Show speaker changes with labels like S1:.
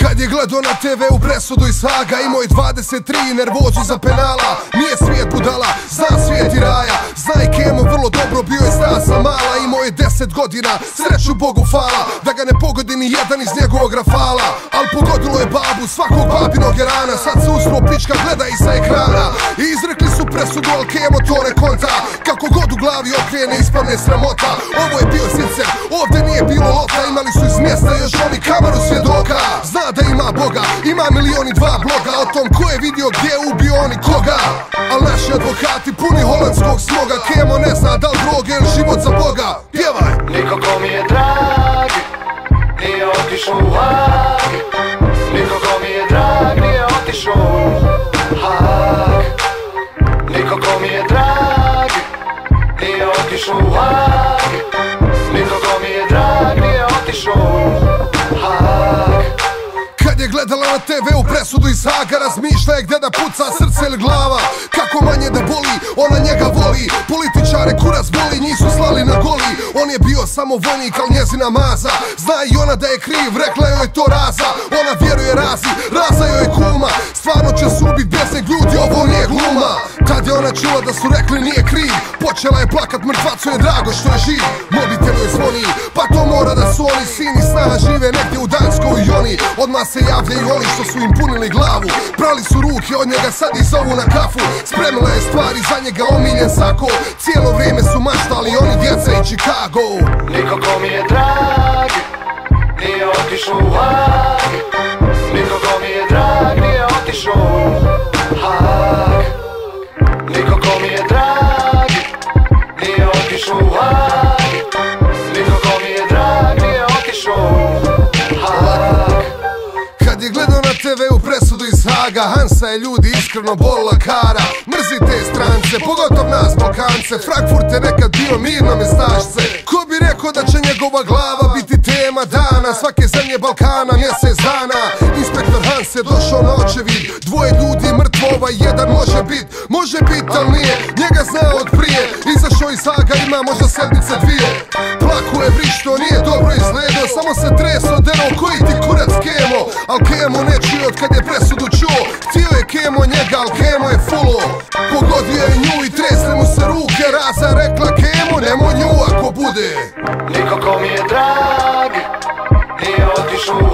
S1: Kad je gledao na TV u presudu iz Haga Imao je 23 nervozu za penala. Nije svijet budala, zna svijet i raja. Zna i Kemo vrlo dobro, bio je stasa mala. Imao je 10 godina, sreću Bogu fala Da ga ne pogodi ni jedan iz njegovog rafala. Al pogodilo je babu, svakog babinog je rana. Sad se usro pička, gleda sa ekrana. I izrekli su presudu, al Kemo to ne konta. Kako god u glavi okrene, ispadne sramota. Ovo je bio sicer, ovdje nije bilo lota. Imali su iz milioni dva bloga O tom ko je vidio gdje je ubio on i koga. Al naši advokati puni holandskog smoga. Kemo ne zna da li droge ili život za Boga. Pjevaj!
S2: Niko ko mi je
S1: presudu iz Haga Razmišlja je gdje da puca srce ili glava. Kako manje da boli, ona njega voli. Političare kurac boli, njih su slali na goli. On je bio samo vojnik, al njezina maza. Zna i ona da je kriv, rekla joj to raza. Ona vjeruje razi, raza joj kuma. Stvarno će se ubit besnih ljudi, ovo nije gluma Tad je ona čula da su rekli nije kriv Počela je plakat, mrtvacu je drago što je živ. Mobitel joj zvoni, pa to mora da su oni Sin i snaha žive negdje u Danskoj i oni. Odmah se javljaju oni što su im punili glavu. Prali su ruke od njega, sad ih zovu na kafu. Spremila je stvari za njega omiljen sako. Cijelo vrijeme su maštali oni djeca i Chicago.
S2: Niko ko mi je drag Nije otišao u Niko ko mi je drag Nije otišao u Niko ko mi je drag Nije otišao
S1: Kad je gledao na TV u presudu iz Haga Hansa je ljudi iskreno bolila kara. Mrzi te strance, pogotovo nas Balkance. Frankfurt je nekad bio mirno mjestašce Ko bi rekao da će njegova glava biti tema dana? Svake zemlje Balkana mjesec dana. Inspektor Hans je došao na očevid. Dvoje ljudi Ovaj jedan može bit, može bit, al nije. Njega znao od prije, izašao iz Haga ima možda sedmice dvije. Plaku je vrišto, nije dobro izgledao Samo se treso dero, koji ti kurac kemo. Al kemo ne čuje od kad je presudu čuo Htio je kemo njega, al kemo je fulo. Pogodio je nju i tresle mu se ruke Raza rekla kemo, nemoj nju ako bude.
S2: Niko ko mi je drag Nije otišu u